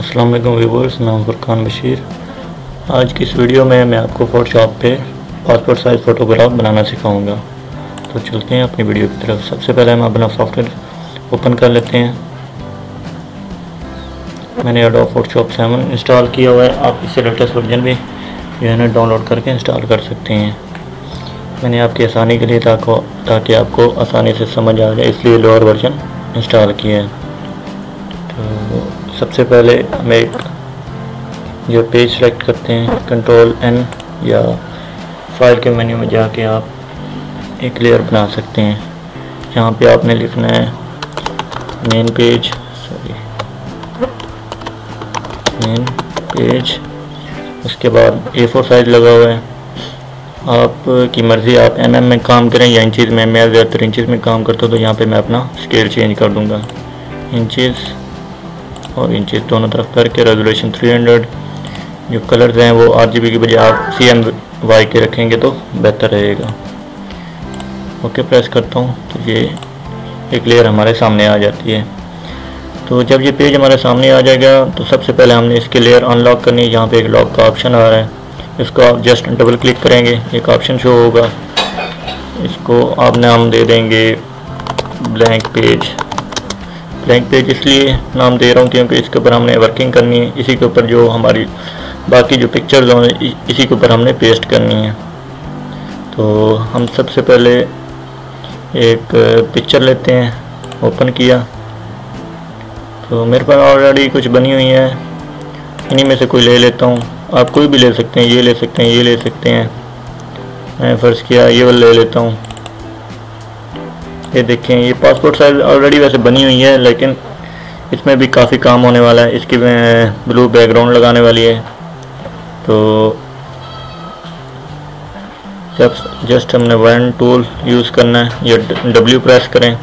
अस्सलाम वालेकुम व्यूवर्स नाम फुरकान बशीर। आज की इस वीडियो में मैं आपको फोटोशॉप पे पासपोर्ट साइज़ फ़ोटोग्राफ बनाना सिखाऊँगा। तो चलते हैं अपनी वीडियो की तरफ़। सबसे पहले हम अपना सॉफ्टवेयर ओपन कर लेते हैं। मैंने एडोब फोटोशॉप सेवन इंस्टॉल किया हुआ है। आप इससे लेटेस्ट वर्जन भी जो है ना डाउनलोड करके इंस्टॉल कर सकते हैं। मैंने आपकी आसानी के लिए ताको ताकि आपको आसानी से समझ आ जाए, इसलिए लोअर वर्जन इंस्टॉल किया है। तो सबसे पहले हम एक जो पेज सेलेक्ट करते हैं कंट्रोल एन या फ़ाइल के मेन्यू में जाके आप एक लेयर बना सकते हैं। यहाँ पे आपने लिखना है main page sorry main page उसके बाद ए फोर साइज़ लगा हुआ है। आपकी मर्ज़ी, आप एम एम में काम करें या इंचज़ में, मैं ज़्यादातर इंचज़ में काम करता हूँ तो यहाँ पे मैं अपना स्केल चेंज कर दूँगा। इंचज़ और इंचज़ दोनों तरफ़ करके रेजोल्यूशन 300 जो कलर्स हैं वो आरजीबी की बजाय आप सी एम वाई के रखेंगे तो बेहतर रहेगा। ओके प्रेस करता हूँ तो ये एक लेयर हमारे सामने आ जाती है। तो जब ये पेज हमारे सामने आ जाएगा तो सबसे पहले हमने इसके लेयर अनलॉक करनी है। यहाँ पे एक लॉक का ऑप्शन आ रहा है। इसको आप जस्ट डबल क्लिक करेंगे, एक ऑप्शन शो होगा। इसको आप नाम दे देंगे ब्लैंक पेज ब्लैंक पेज इसलिए नाम दे रहा हूँ क्योंकि इसके ऊपर हमने वर्किंग करनी है। इसी के ऊपर जो हमारी बाकी जो पिक्चर्स हों इसी के ऊपर हमने पेस्ट करनी है। तो हम सबसे पहले एक पिक्चर लेते हैं। ओपन किया। तो मेरे पास ऑलरेडी कुछ बनी हुई है। इन्हीं में से कोई ले लेता हूँ। आप कोई भी ले सकते हैं। ये ले सकते हैं, ये ले सकते हैं। मैं फ़र्ज़ किया, ये वाला ले लेता हूँ। ये देखें, ये पासपोर्ट साइज़ ऑलरेडी वैसे बनी हुई है, लेकिन इसमें भी काफ़ी काम होने वाला है। इसकी ब्लू बैकग्राउंड लगाने वाली है। तो जब जस्ट हमने वन टूल यूज़ करना है, या डब्ल्यू प्रेस करें,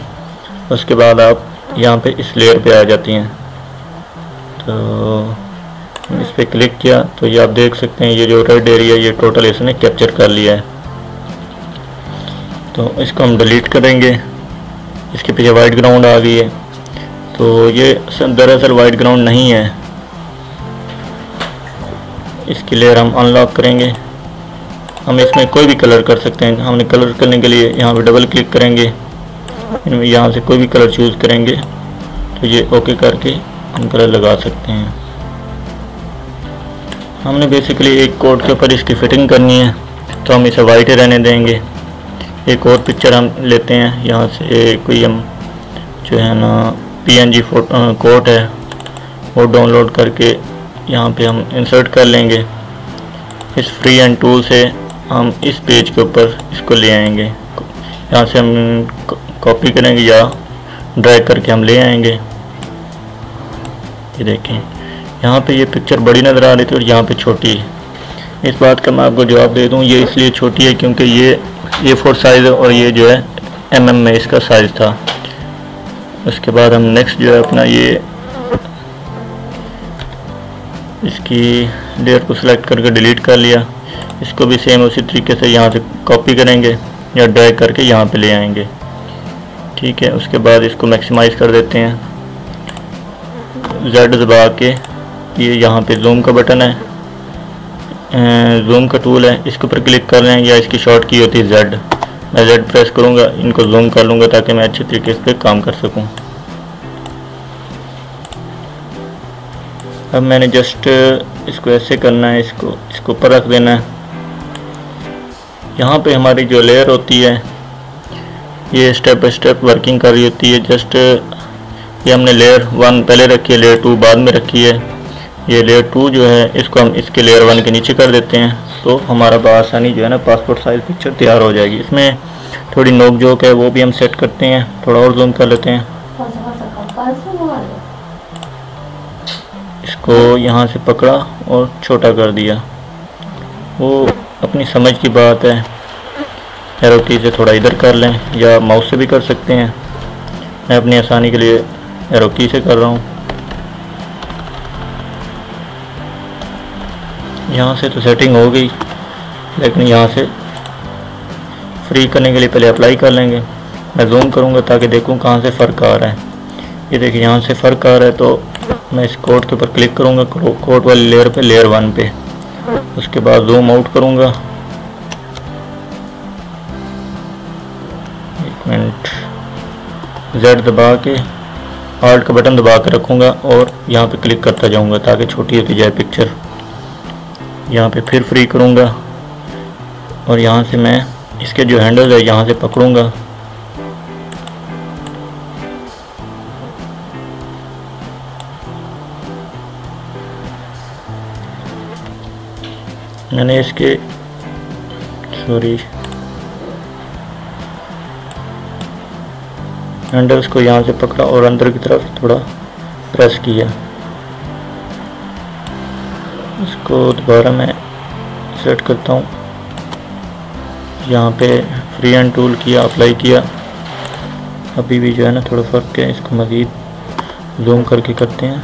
उसके बाद आप यहाँ पे इस लेयर पे आ जाती हैं। तो इस पर क्लिक किया तो ये आप देख सकते हैं, ये जो रेड एरिया ये टोटल इसने कैप्चर कर लिया है। तो इसको हम डिलीट करेंगे। इसके पीछे वाइट ग्राउंड आ गई है। तो ये दरअसल वाइट ग्राउंड नहीं है। इसकी लेयर हम अनलॉक करेंगे। हम इसमें कोई भी कलर कर सकते हैं। हमने कलर करने के लिए यहाँ पे डबल क्लिक करेंगे। इनमें यहाँ से कोई भी कलर चूज़ करेंगे। तो ये ओके करके हम कलर लगा सकते हैं। हमने बेसिकली एक कोड के ऊपर इसकी फिटिंग करनी है। तो हम इसे वाइट रहने देंगे। एक और पिक्चर हम लेते हैं। यहाँ से कोई हम जो है ना पीएनजी फ़ोटो कोड है, वो डाउनलोड करके यहाँ पे हम इंसर्ट कर लेंगे। इस फ्री एंड टूल से हम इस पेज के ऊपर इसको ले आएँगे। यहाँ से हम कॉपी करेंगे या ड्रैग करके हम ले आएँगे। ये देखें, यहाँ पे ये पिक्चर बड़ी नज़र आ रही थी और यहाँ पे छोटी है। इस बात का मैं आपको जवाब दे दूँ, ये इसलिए छोटी है क्योंकि ये ये फोर साइज़ और ये जो है एम एम में इसका साइज़ था। उसके बाद हम नेक्स्ट जो है अपना ये इसकी लेयर को सिलेक्ट करके डिलीट कर लिया। इसको भी सेम उसी तरीके से यहाँ से कॉपी करेंगे या ड्रैग करके यहाँ पे ले आएँगे। ठीक है, उसके बाद इसको मैक्सिमाइज़ कर देते हैं। जेड दबा के ये यहाँ पे जूम का बटन है। जूम का टूल है, इसके ऊपर क्लिक कर लें या इसकी शॉर्ट की होती है जेड मैं जेड प्रेस करूँगा, इनको जूम कर लूँगा ताकि मैं अच्छे तरीके से काम कर सकूँ। अब मैंने जस्ट इसको ऐसे करना है, इसको इसको ऊपर रख देना है। यहाँ पे हमारी जो लेयर होती है, ये स्टेप बाई स्टेप वर्किंग कर रही होती है। जस्ट ये हमने लेयर वन पहले रखी है लेयर टू बाद में रखी है। ये लेयर टू जो है, इसको हम इसके लेयर वन के नीचे कर देते हैं। तो हमारा बसानी जो है ना पासपोर्ट साइज़ पिक्चर तैयार हो जाएगी। इसमें थोड़ी नोक जोक है, वो भी हम सेट करते हैं, थोड़ा और जूम कर लेते हैं। इसको यहाँ से पकड़ा और छोटा कर दिया। वो अपनी समझ की बात है। एरो की से थोड़ा इधर कर लें, या माउस से भी कर सकते हैं। मैं अपनी आसानी के लिए एरो की से कर रहा हूँ। यहाँ से तो सेटिंग हो गई, लेकिन यहाँ से फ्री करने के लिए पहले अप्लाई कर लेंगे। मैं जूम करूँगा ताकि देखूँ कहाँ से फ़र्क आ रहा है। ये देखिए, यहाँ से फ़र्क आ रहा है तो मैं इस कोड के ऊपर क्लिक करूँगा कोड वाली लेयर पे लेयर वन पे। उसके बाद जूम आउट करूँगा। एक मिनट जेड दबा के आर्ट का बटन दबा के रखूँगा और यहाँ पे क्लिक करता जाऊँगा ताकि छोटी होती जाए पिक्चर यहाँ पे फिर फ्री करूँगा। और यहाँ से मैं इसके जो हैंडल है, यहाँ से पकड़ूँगा। मैंने इसके सॉरी हैंडल्स को यहाँ से पकड़ा और अंदर की तरफ़ थोड़ा प्रेस किया। इसको दोबारा मैं सेट करता हूँ। यहाँ पे फ्री एंड टूल किया अप्लाई किया। अभी भी जो है ना थोड़ा फ़र्क है, इसको मज़ीद जूम करके करते हैं।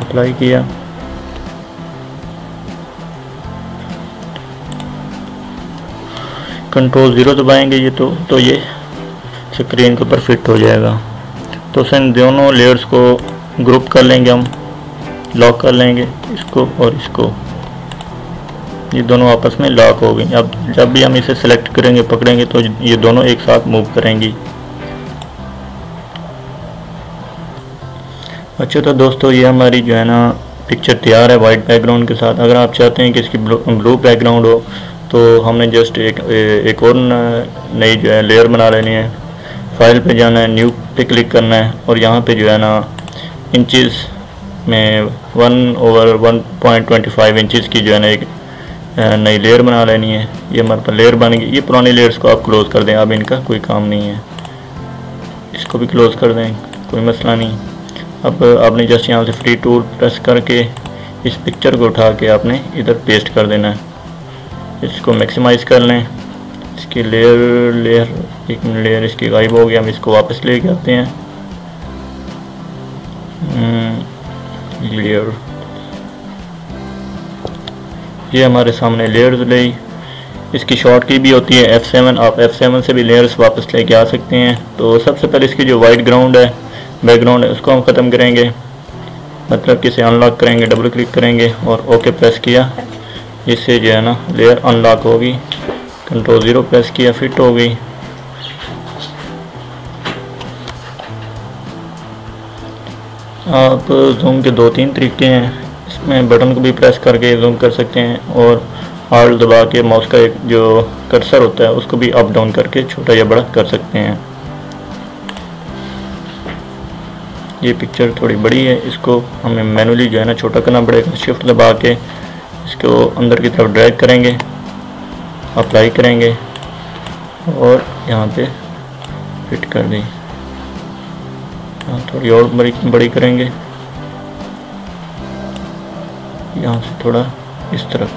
अप्लाई किया। कंट्रोल ज़ीरो दबाएँगे ये तो तो ये स्क्रीन के ऊपर फिट हो जाएगा। तो इन दोनों लेयर्स को ग्रुप कर लेंगे हम लॉक कर लेंगे इसको और इसको। ये दोनों आपस में लॉक हो गई। अब जब भी हम इसे सेलेक्ट करेंगे, पकड़ेंगे तो ये दोनों एक साथ मूव करेंगी। अच्छा तो दोस्तों, ये हमारी जो है ना पिक्चर तैयार है वाइट बैकग्राउंड के साथ। अगर आप चाहते हैं कि इसकी ब्लू बैकग्राउंड हो तो हमने जस्ट एक एक और नई जो है लेयर बना लेनी है। फ़ाइल पे जाना है न्यू पे क्लिक करना है और यहाँ पे जो है ना इंचज़ में one over one point twenty five inches की जो है ना एक नई लेयर बना लेनी है। ये हमारे पास लेयर बन गई। ये पुरानी लेयर्स को आप क्लोज़ कर दें। अब इनका कोई काम नहीं है। इसको भी क्लोज़ कर दें। कोई मसला नहीं। अब आपने जस्ट यहाँ से फ्री टूल प्रेस करके इस पिक्चर को उठा के आपने इधर पेस्ट कर देना है। इसको मैक्सिमाइज़ कर लें। इसकी लेयर लेयर एक लेयर इसकी गायब हो गया हम इसको वापस लेके आते हैं। लेयर हम्म, ये हमारे सामने लेयर्स ले इसकी शॉर्ट की भी होती है F7 आप F7 से भी लेयर्स वापस लेके आ सकते हैं। तो सबसे पहले इसकी जो वाइट ग्राउंड है बैकग्राउंड है उसको हम ख़त्म करेंगे। मतलब कि इसे अनलॉक करेंगे डबल क्लिक करेंगे और ओके प्रेस किया। जिससे जो है ना लेयर अनलॉक होगी कंट्रोल ज़ीरो प्रेस किया फिट हो गई। आप जूम के दो तीन तरीके हैं, इसमें बटन को भी प्रेस करके जूम कर सकते हैं और हार्ड दबा के माउस का एक जो कर्सर होता है, उसको भी अप डाउन करके छोटा या बड़ा कर सकते हैं। ये पिक्चर थोड़ी बड़ी है, इसको हमें मैनुअली जो है ना छोटा करना पड़ेगा शिफ्ट दबा के इसको अंदर की तरफ़ ड्रैग करेंगे अप्लाई करेंगे और यहाँ पे फिट कर दें। यहाँ थोड़ी और बड़ी बड़ी करेंगे। यहाँ से थोड़ा इस तरफ़।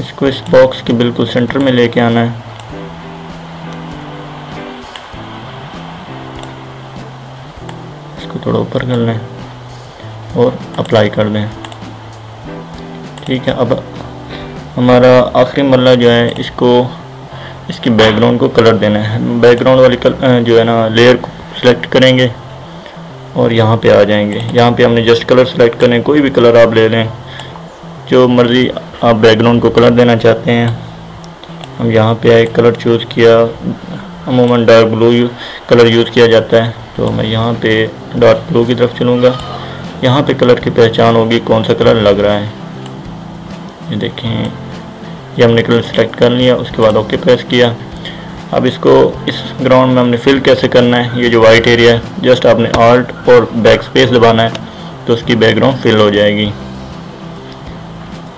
इसको इस बॉक्स के बिल्कुल सेंटर में लेके आना है। थोड़ा ऊपर कर लें और अप्लाई कर दें। ठीक है अब हमारा आखिरी मरला जो है इसको इसकी बैकग्राउंड को कलर देना है। बैकग्राउंड वाली कल, जो है ना लेयर को सिलेक्ट करेंगे और यहाँ पे आ जाएँगे। यहाँ पे हमने जस्ट कलर सेलेक्ट करें कोई भी कलर आप ले लें। जो मर्ज़ी आप बैकग्राउंड को कलर देना चाहते हैं। हम यहाँ पे आए कलर चूज़ किया अमूमन डार्क ब्लू कलर यूज़ किया जाता है। तो मैं यहाँ पे डार्क ब्लू की तरफ़ चलूँगा। यहाँ पे कलर की पहचान होगी कौन सा कलर लग रहा है। ये देखें, ये हमने कलर सेलेक्ट कर लिया, उसके बाद ओके प्रेस किया। अब इसको इस ग्राउंड में हमने फिल कैसे करना है? ये जो वाइट एरिया है जस्ट आपने आल्ट और बैक स्पेस दबाना है तो उसकी बैकग्राउंड फिल हो जाएगी।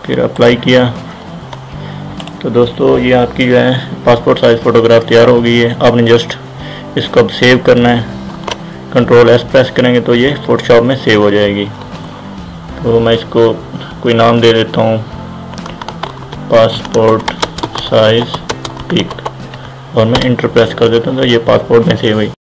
फिर अप्लाई किया। तो दोस्तों, ये आपकी जो है पासपोर्ट साइज़ फ़ोटोग्राफ तैयार हो गई है। आपने जस्ट इसको अब सेव करना है। कंट्रोल एस प्रेस करेंगे तो ये फोटोशॉप में सेव हो जाएगी। तो मैं इसको कोई नाम दे देता हूँ। पासपोर्ट साइज़ पिक और मैं इंटर प्रेस कर देता हूँ तो ये पासपोर्ट में सेव हुई